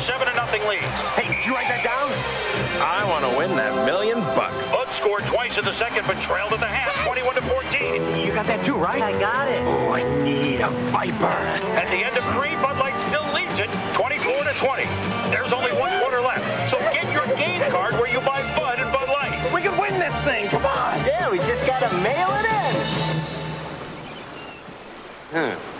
seven to nothing lead. Hey, did you write that down? I want to win that million bucks. Bud scored twice in the second, but trailed at the half, 21 to 14. You got that too, right? I got it. Oh, I need a viper. At the end of three, Bud Light still leads it, 24 to 20. There's only one quarter left, so get your game card where you buy Bud and Bud Light. We can win this thing. Come on. Yeah, we just gotta mail it in. Hmm.